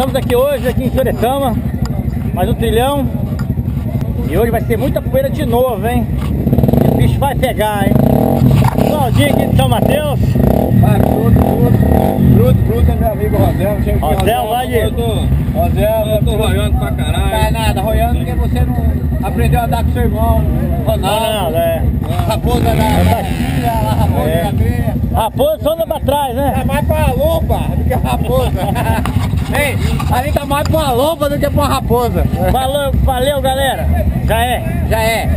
estamos aqui hoje, aqui em Soretama, mais um trilhão. E hoje vai ser muita poeira de novo, hein? O bicho vai pegar, hein? Claudinho aqui de São Mateus. Vai, fruto, fruto. Fruto, fruto é meu amigo Rosel. Rosel, vai de... Rosel, eu tô roiando pra Não caralho. faz nada, roiando porque você não aprendeu a andar com seu irmão, Ronaldo. Ronaldo, é. Raposa da da China, a raposa É. da Greia. Raposa só anda pra trás, É né? mais pra lomba do que a raposa. Ei, ali tá mais pra lomba do que pra raposa. Valeu, valeu galera. Já é. Já é.